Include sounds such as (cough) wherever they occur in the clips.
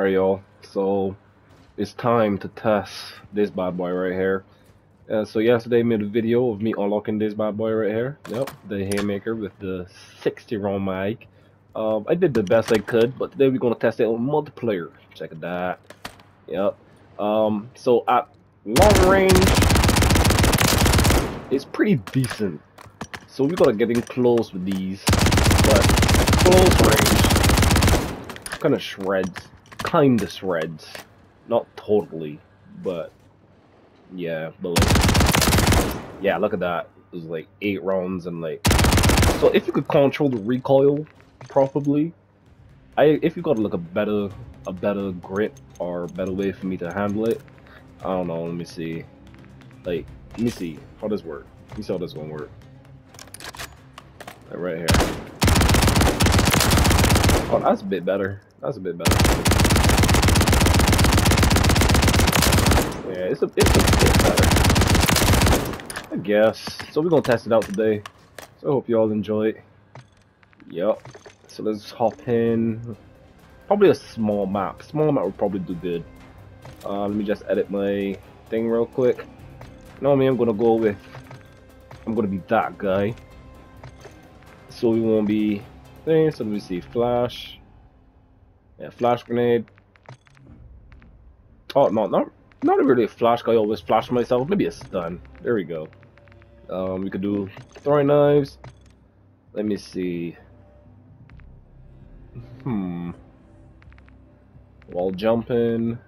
Alright y'all, so it's time to test this bad boy right here. Uh, so yesterday I made a video of me unlocking this bad boy right here. Yep, the Haymaker with the 60 round mag. Um, I did the best I could, but today we're gonna test it on multiplayer. Check it out. Yep. Um, so at long range, it's pretty decent. So we gotta get in close with these, but close range kind of shreds, kind of shreds, not totally, but yeah, but like, yeah, look at that. It was like eight rounds and like, so if you could control the recoil properly, I if you got like a better a better grip or better way for me to handle it, I don't know. Let me see. Like, let me see how this work. Let me see how this gonna work. Like right here. Oh, that's a bit better. That's a bit better. Yeah, it's a, it's a bit better. I guess. So we're gonna test it out today. So I hope you all enjoy it. Yep. So let's hop in. Probably a small map. Small map would probably do good. Uh, let me just edit my thing real quick. No, me, I'm gonna go with. I'm gonna be that guy. So we won't be thing. So let me see. Flash. Yeah, flash grenade. Oh no, not not really a flash guy. I always flash myself. Maybe a stun. There we go. Um, we could do throwing knives. Let me see. Hmm. Wall jumping.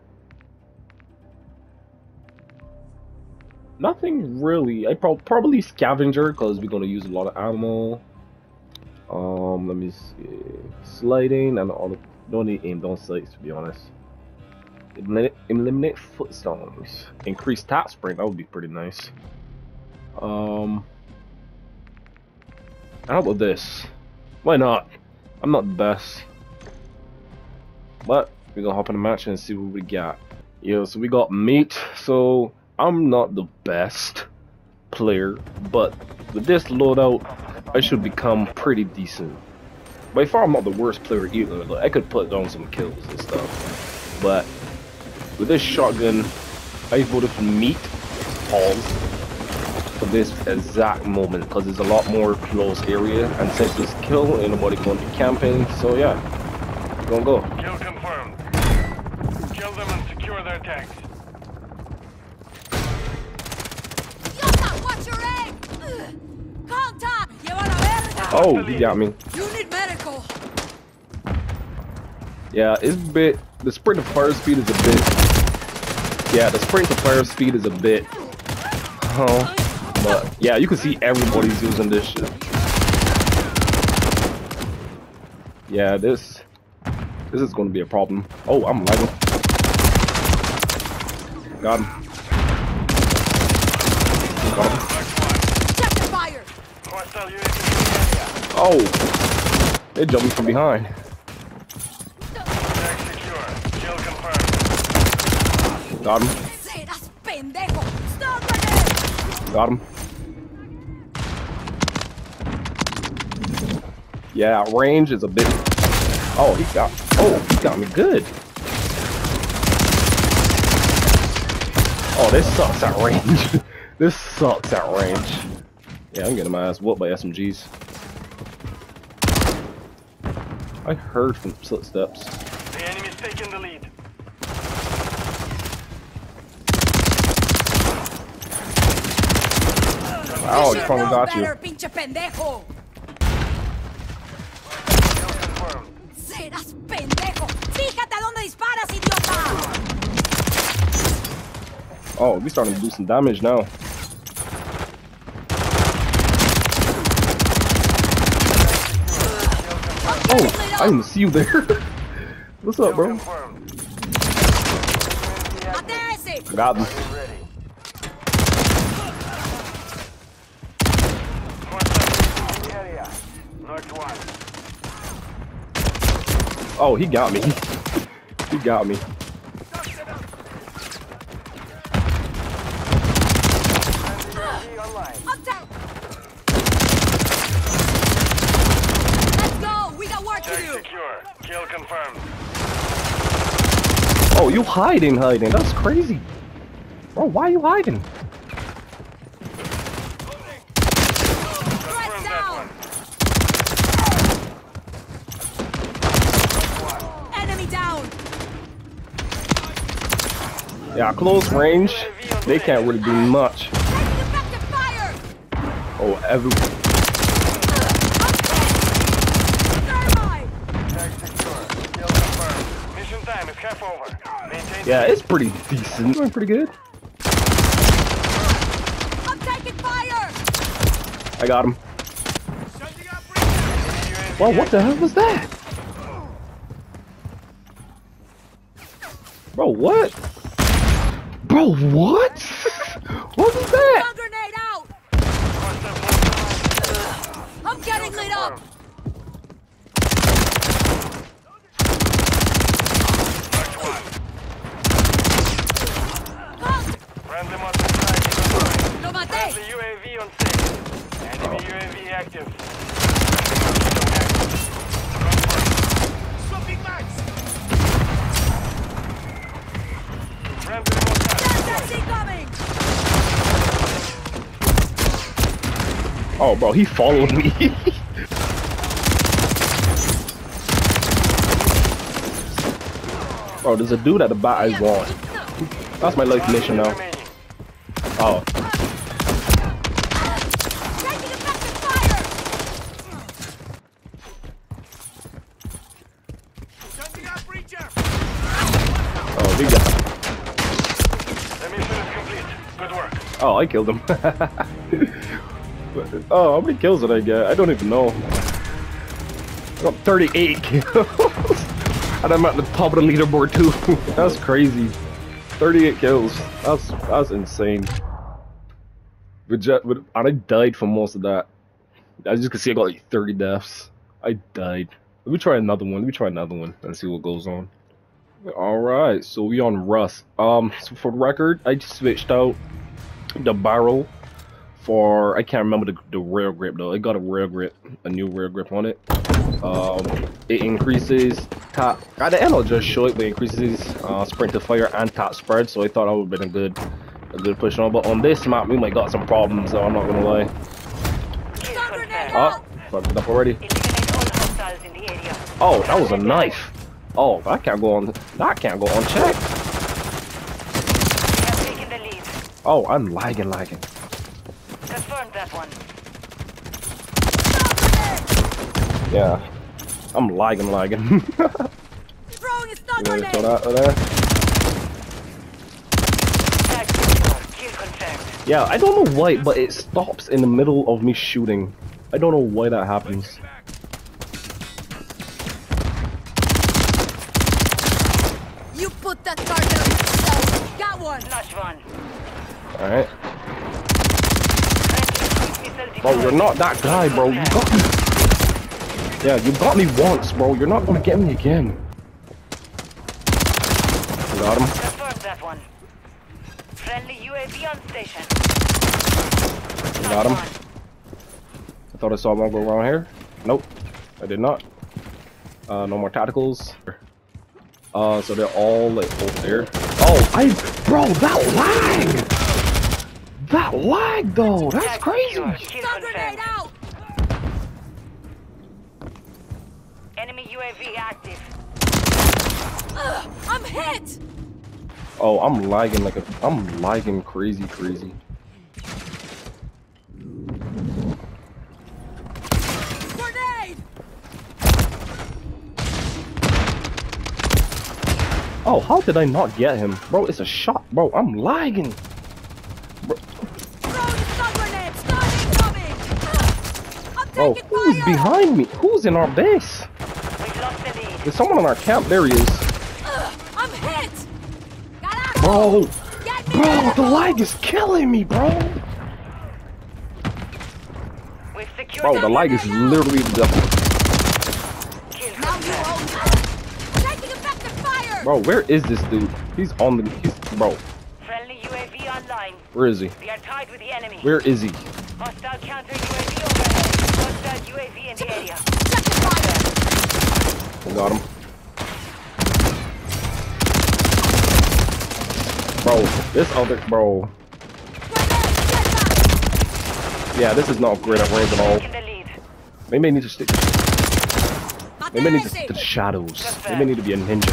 Nothing really. I pro probably scavenger because we're gonna use a lot of ammo. Um, let me see. Sliding and all the don't need aim down sights to be honest. Eliminate, eliminate footstones. Increase tac sprint. That would be pretty nice. Um, how about this? Why not? I'm not the best, but we're gonna hop in the match and see what we got. Yo, so we got meat. So I'm not the best player, but with this loadout, I should become pretty decent. By far, I'm not the worst player either. Like, I could put down some kills and stuff, but with this shotgun, I voted for meat pause for this exact moment because there's a lot more close area, and since this kill, ain't nobody going to be camping. So yeah, we're gonna go. Kill confirmed. Kill them and secure their tanks. ¡Idiota! ¡Watch your egg! Ugh. ¡Contact! ¡Lleva la verga! Oh, he got me. You need medical! Yeah, it's a bit. The sprint of fire speed is a bit. Yeah, the sprint to fire speed is a bit. Oh, but yeah, you can see everybody's using this shit. Yeah, this. This is going to be a problem. Oh, I'm lagging. Got him. Got him. Next one. Check the fire! Hostile unit in the Oh, they jumped me from behind. area. Tag secure. Kill confirmed. Got him. ¡Serás pendejo! ¡Stop grenade! Got him. Yeah, range is a bit. Oh, he got. Oh, he got me good. Oh, this sucks at range. (laughs) this sucks at range. Yeah, I'm getting my ass whooped by SMGs. I heard from footsteps. The enemy's taking the lead. Oh, You finally got you. better, pinche pendejo! Kill confirmed. ¡Serás pendejo! ¡Fíjate a dónde disparas, idiota! Oh, we starting to do some damage now. Oh, I didn't see you there. (laughs) What's up, bro? confirmed. ¡Mate a! Got him. Ready. Hostile in the area. Knocked one. Oh, he got me. he got me. UAV online. Attack! Let's go! We got work to Tag do! secure. Kill confirmed. Oh, you hiding, hiding. That's crazy. Bro, why are you hiding? Threat Confirm that down! Enemy down! Yeah, close range. They can't really do much. Taking effective fire! Oh, every. Thermite! one. Tag secure. Kill confirmed. Mission time is half over. Maintain Yeah, it's pretty decent. Doing pretty good. I'm taking fire! I got him. Well, what the hell was that? Bro, what? Bro, what? what was that? Grenade out! I'm getting lit up! Halt! Friendly mortar strike is online. Lo maté! UAV on station. Enemy UAV active. Friendly mortar. Gas incoming! Oh, bro, he followed me. (laughs) bro, there's a dude at the back I want. That's my life mission now. Oh, Taking effective fire! oh, big guy. The mission is complete. Good work. Oh, I killed him. (laughs) oh, how many kills did I get? I don't even know. I got 38 kills. (laughs) and I'm at the top of the leaderboard too. (laughs) that's crazy. 38 kills. That's that's insane. And I died for most of that. As you can see, I got like 30 deaths. I died. Let me try another one. Let me try another one and see what goes on. All right, so we on Rust. Um, so for the record, I just switched out the barrel for I can't remember the, the rail grip though. It got a rail grip, a new rail grip on it. Um, it increases top. At the end, I'll just show it, but it increases uh, sprint to fire and top spread. So I thought that would have been a good, a good push on. But on this map, we might got some problems. So I'm not gonna lie. Oh, fucked up already. Oh, that was a knife. Oh, I can't go on. That can't go unchecked. We have taken the lead. Oh, I'm lagging, lagging. Confirmed that one. Yeah, I'm lagging, lagging. (laughs) Throwing a stun You throw grenade! that over there? Tag secure. Kill confirmed. Yeah, I don't know why, but it stops in the middle of me shooting. I don't know why that happens. You put that target on yourself! Got one! Flash one. Alright. Bro, you're not that guy, bro. You got me. Yeah, you got me once, bro. You're not gonna get me again. Got him. Confirmed that one. Friendly UAV on station. Got him. I thought I saw one go around here. Nope, I did not. Uh, no more tacticals. Uh, so they're all like over there. Oh, I, bro, that lag! That lag though, that's crazy. Stun grenade out! Enemy UAV active. Ugh, I'm hit! Oh, I'm lagging like a, I'm lagging crazy, crazy. Grenade! Oh, how did I not get him, bro? It's a shot, bro. I'm lagging. Throwing a stun grenade! Stun incoming! Oh, who's behind me? Who's in our base? We've lost the lead. There's someone on our camp. There he is, Ugh, I'm hit! Bro. Bro, the lag is killing me, bro. Bro, the lag is literally the. kill Now you confirmed. own Taking effective fire! Bro, where is this dude? He's on the. He's, bro, Friendly UAV online. where is he? We are tied with the enemy. Where is he? Hostile counter UAV overhead. Got him. Bro, this other bro. Yeah, this is not great at range at all. Taking the lead. Maybe need to stick. Maybe I need to stick to the shadows. Maybe I need to be a ninja.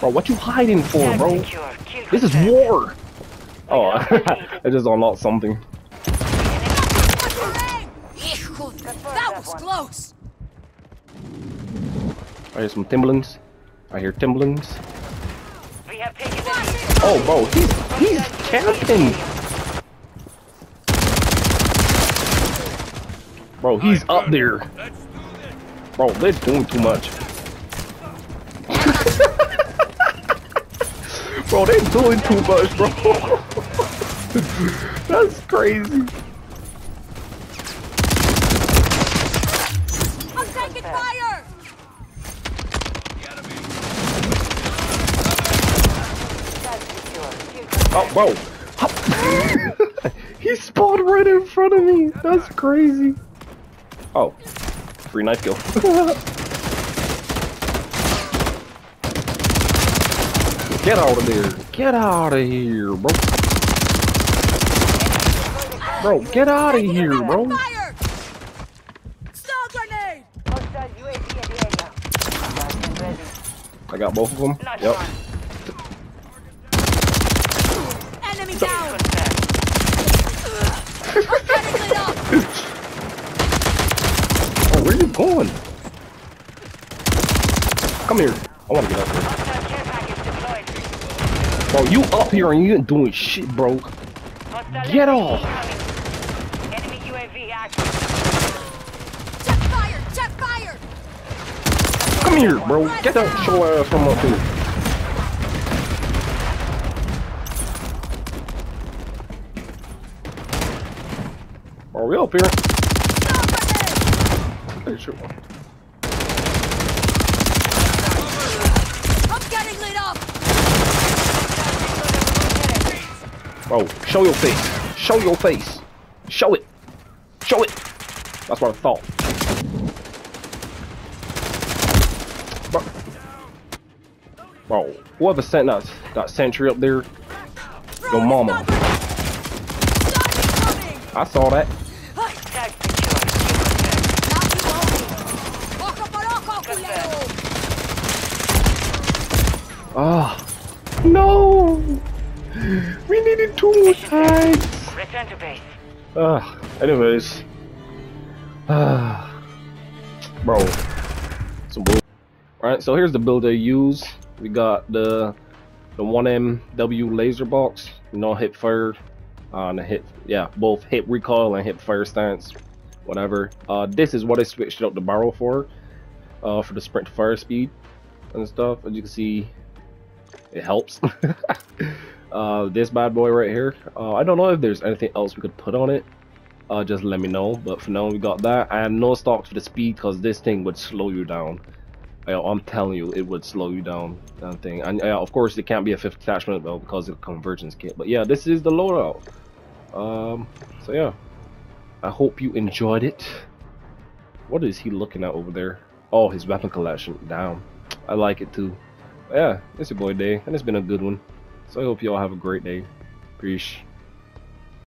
Bro, what you hiding for, bro? This is war. Oh, (laughs) I just unlocked something. That was close! I hear some Timberlands. I hear Timberlands. We have taken the. Oh, bro, he's he's camping. Bro, he's up there. Bro, (laughs) they're doing too much. bro, they're doing too much, bro. That's crazy. I'm taking fire! Tag secure. Kill confirmed. Oh, whoa! (laughs) he spawned right in front of me. That's crazy. Oh, free knife kill. (laughs) Get out of there. Get out of here, bro. Bro, get out of here, bro. Fire! Stun grenade! Hostile UAV in the area. Gas is ready. I got both of them. Yep. one. Enemy down! Confirmed. I'm getting lit up! Oh, where you going? Come here. I want to get up here. Bro, you up here and you ain't doing shit, bro. Get off. Enemy UAV active. Check fire! Check fire! Come here, bro. Get that show ass from up here. Are we up here? Hey, sure. I'm getting lit up! Bro, show your face. Show your face. Show it. Show it. That's what I thought. Bro, bro whoever sent that, that sentry up there, your mama. Stun grenade! Stun incoming! I saw that. Tag secure. Kill confirmed. Now you own it! Poco por oco, culero! Ah, no. We needed two more tags. Return to base. Ah, anyways. Ah, bro. Some bull. Alright, so here's the build I use. We got the the 1MW laser box, no hip fire, uh, and hit, yeah, both hip recoil and hip fire stance, whatever. Uh, this is what I switched out the barrel for, uh, for the sprint fire speed and stuff. As you can see, it helps. (laughs) uh, this bad boy right here. Uh, I don't know if there's anything else we could put on it. Uh, just let me know. But for now, we got that. And no stock for the speed because this thing would slow you down. Yeah, I'm telling you, it would slow you down. That thing. And yeah, of course, it can't be a fifth attachment though because of the convergence kit. But yeah, this is the loadout. Um, so yeah, I hope you enjoyed it. What is he looking at over there? Oh, his weapon collection. Damn, I like it too. Yeah, it's your boy Day, and it's been a good one. So I hope you all have a great day. Peace.